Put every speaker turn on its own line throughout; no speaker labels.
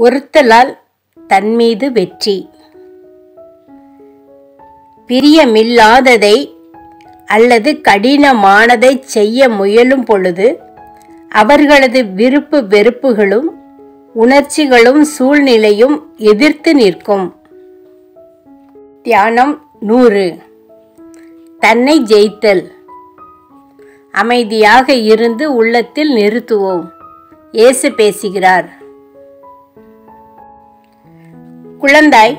ஒருத்தலால் தன்மீது வெற்றி. பிரியமில்லாததை அல்லது கடினமானதை செய்ய முயலும் பொழுது அவர்களது விருப்பு வெறுப்புகளும் உணர்ச்சிகளும் சூழ்நிலையும் எதிர்த்து நிற்கும். தியானம் நூறு. தன்னை ஜெயித்தல். அமைதியாக இருந்து உள்ளத்தில் நிறுத்துவோம். இயேசு பேசுகிறார். குழந்தாய்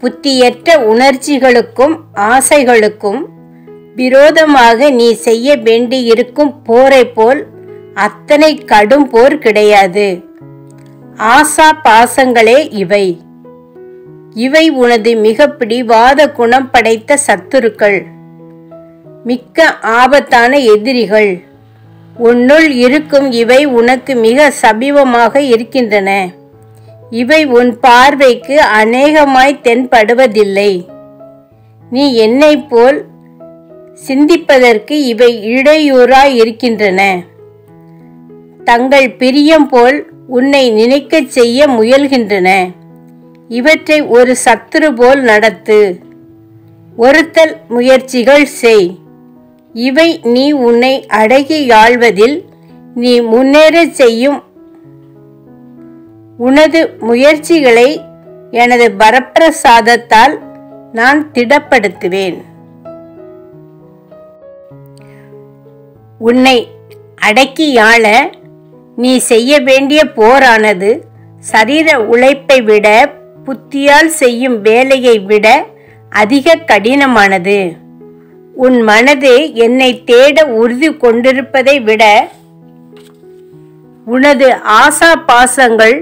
புத்தியற்ற உணர்ச்சிகளுக்கும் ஆசைகளுக்கும் விரோதமாக நீ செய்ய வேண்டியிருக்கும் போரை போல் அத்தனை கடும் போர் கிடையாது. ஆசா பாசங்களே இவை. இவை உனது மிக பிடிவாத குணம் படைத்த சத்துருக்கள். மிக்க ஆபத்தான எதிரிகள். உன்னுள் இருக்கும் இவை உனக்கு மிக சபீபமாக இருக்கின்றன. இவை உன் பார்வைக்கு அநேகமாய் தென்படுவதில்லை. நீ என்னைப் போல் சிந்திப்பதற்கு இவை இடையூறாய் இருக்கின்றன. தங்கள் பிரியம் போல் உன்னை நினைக்கச் செய்ய முயல்கின்றன. இவற்றை ஒரு சத்துரு போல் நடத்து. ஒருத்தல் முயற்சிகள் செய். இவை நீ உன்னை அடகி யாழ்வதில் நீ முன்னேறச் செய்யும் உனது முயற்சிகளை எனது வரப்பிரசாதத்தால் நான் திடப்படுத்துவேன். உன்னை அடக்கியாள நீ செய்ய வேண்டிய போரானது சரீர உழைப்பை விட புத்தியால் செய்யும் வேலையை விட அதிக கடினமானது. உன் மனது என்னை தேட உறுதி கொண்டிருப்பதை விட உனது ஆசா பாசங்கள்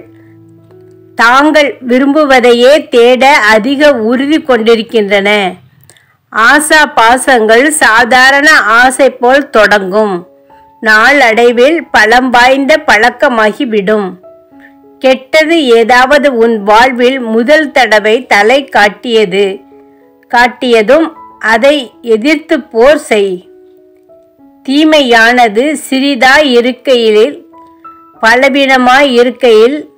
தாங்கள் விரும்புவதையே தேட அதிக உறுதி கொண்டிருக்கின்றன. ஆசா பாசங்கள் சாதாரண ஆசை போல் தொடங்கும். நாளடைவில் பலம் வாய்ந்த பழக்கமாகிவிடும். கெட்டது ஏதாவது உன் வாழ்வில் முதல் தடவை தலை காட்டியது. காட்டியதும் அதை எதிர்த்து போர் செய். தீமையானது சிறிதாய் இருக்கையில் பலவீனமாய் இருக்கையில்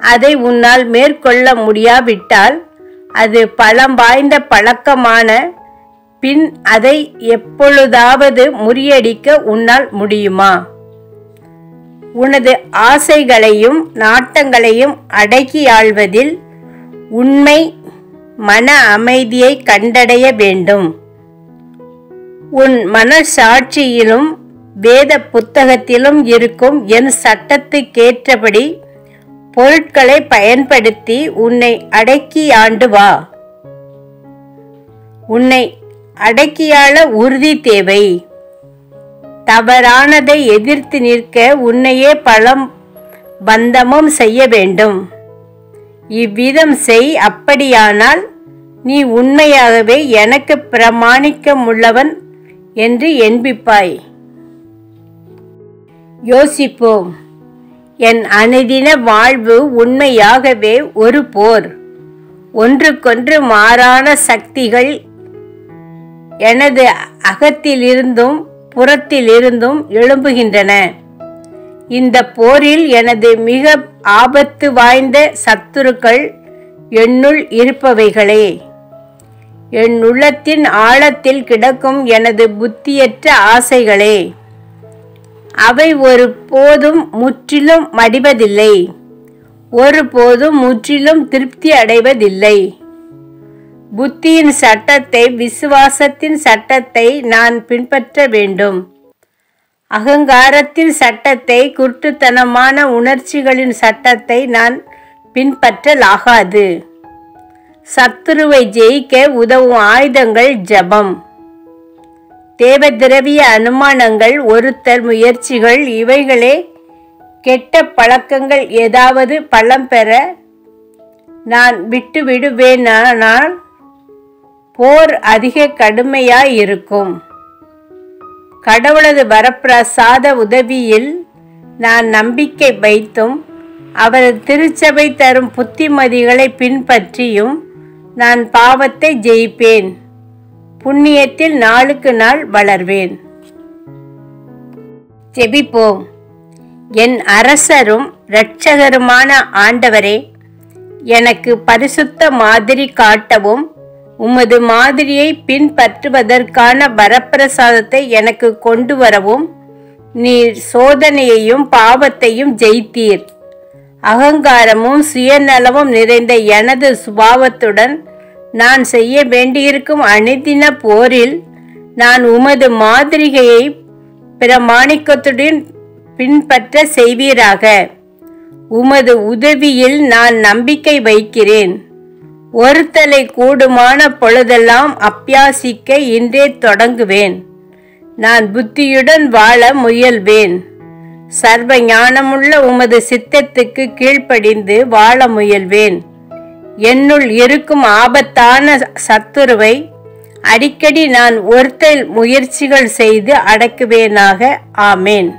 அதை உன்னால் மேற்கொள்ள முடியாவிட்டால் அது பலம் வாய்ந்த பழக்கமான பின் அதை எப்பொழுதாவது முறியடிக்க உன்னால் முடியுமா? உனது ஆசைகளையும் நாட்டங்களையும் அடக்கியாள்வதில் உண்மை மன அமைதியை கண்டடைய வேண்டும். உன் மனசாட்சியிலும் வேத புத்தகத்திலும் இருக்கும் என் சட்டத்துக்கேற்றபடி பொருட்களை பயன்படுத்தி உன்னை அடக்கி ஆண்டு வா. உன்னை அடக்கியாள உறுதி தேவை. தவறானதை எதிர்த்து நிற்க உன்னையே பலம் பந்தமும் செய்ய வேண்டும். இவ்விதம் செய் அப்படியானால் நீ உண்மையாகவே எனக்கு பிரமாணிக்கமுள்ளவன் என்று எண்பிப்பாய். யோசிப்போம். என் அனுதின வாழ்வு உண்மையாகவே ஒரு போர். ஒன்றுக்கொன்று மாறான சக்திகள் எனது அகத்திலிருந்தும் புறத்திலிருந்தும் எழும்புகின்றன. இந்த போரில் எனது மிக ஆபத்து வாய்ந்த சத்துருக்கள் என்னுள் இருப்பவைகளே. என் உள்ளத்தின் ஆழத்தில் கிடக்கும் எனது புத்தியற்ற ஆசைகளே. அவை ஒரு போதும் முற்றிலும் மடிவதில்லை. ஒரு போதும் முற்றிலும் திருப்தி அடைவதில்லை. புத்தியின் சட்டத்தை விசுவாசத்தின் சட்டத்தை நான் பின்பற்ற வேண்டும். அகங்காரத்தின் சட்டத்தை குருட்டுத்தனமான உணர்ச்சிகளின் சட்டத்தை நான் பின்பற்றலாகாது. சத்துருவை ஜெயிக்க உதவும் ஆயுதங்கள் ஜபம். தேவதிரவிய அனுமானங்கள் ஒருத்தர் முயற்சிகள் இவைகளே கெட்ட பழக்கங்கள் ஏதாவது பலம் பெற நான் விட்டு விடுவேனானால் போர் அதிக கடுமையாய் இருக்கும். கடவுளது வரப்பிரசாத உதவியில் நான் நம்பிக்கை வைத்தும் அவரது திருச்சபை தரும் புத்திமதிகளை பின்பற்றியும் நான் பாவத்தை ஜெயிப்பேன். புண்ணியத்தில் நாளுக்கு நாள் வளர்வேன். ஜெபிப்போம். என் அரசரும் இரட்சகருமான ஆண்டவரே எனக்கு பரிசுத்த மாதிரி காட்டவும் உமது மாதிரியை பின்பற்றுவதற்கான வரப்பிரசாதத்தை எனக்கு கொண்டு வரவும் நீர் சோதனையையும் பாவத்தையும் ஜெயித்தீர். அகங்காரமும் சுயநலமும் நிறைந்த எனது சுபாவத்துடன் நான் செய்ய வேண்டியிருக்கும் அனைத்தின போரில் நான் உமது மாதிரிகையை பிரமாணிக்கத்துடன் பின்பற்ற செய்வீராக. உமது உதவியில் நான் நம்பிக்கை வைக்கிறேன். ஒருத்தலை கூடுமான பொழுதெல்லாம் அப்பியாசிக்க இன்றே தொடங்குவேன். நான் புத்தியுடன் வாழ முயல்வேன். சர்வ ஞானமுள்ள உமது சித்தத்துக்கு கீழ்ப்படிந்து வாழ முயல்வேன். என்னுள் இருக்கும் ஆபத்தான சத்துருவை அடிக்கடி நான் ஒருத்தல் முயற்சிகள் செய்து அடக்குவேனாக. ஆமேன்.